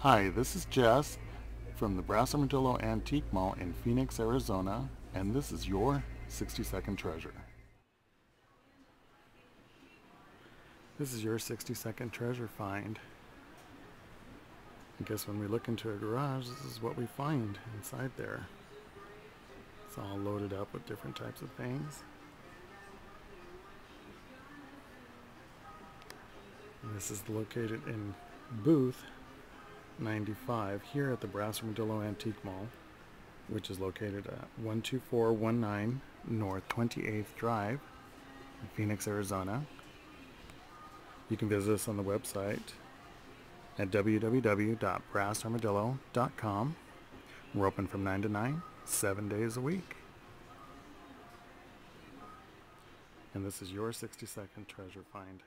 Hi, this is Jess from the Brass Armadillo Antique Mall in Phoenix, Arizona, and this is your 60 second treasure. This is your 60 second treasure find. I guess when we look into a garage, this is what we find inside there. It's all loaded up with different types of things. And this is located in booth 95 here at the Brass Armadillo Antique Mall, which is located at 12419 North 28th Drive in Phoenix, Arizona. You can visit us on the website at www.brassarmadillo.com. We're open from 9 to 9, 7 days a week. And this is your 60 second treasure find.